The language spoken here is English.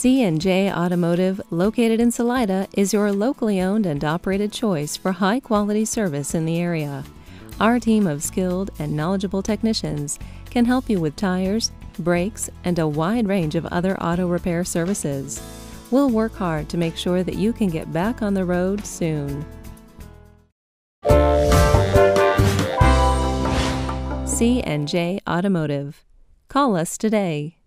C&J Automotive, located in Salida, is your locally owned and operated choice for high-quality service in the area. Our team of skilled and knowledgeable technicians can help you with tires, brakes, and a wide range of other auto repair services. We'll work hard to make sure that you can get back on the road soon. C&J Automotive. Call us today.